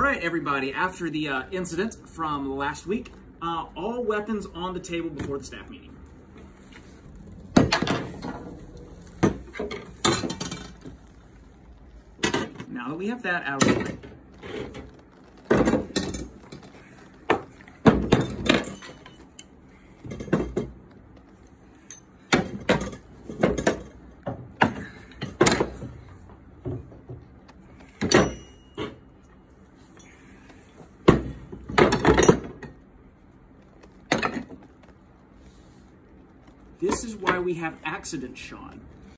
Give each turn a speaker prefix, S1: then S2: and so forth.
S1: All right, everybody, after the uh, incident from last week, uh, all weapons on the table before the staff meeting. Now that we have that out of the way, This is why we have accidents, Sean.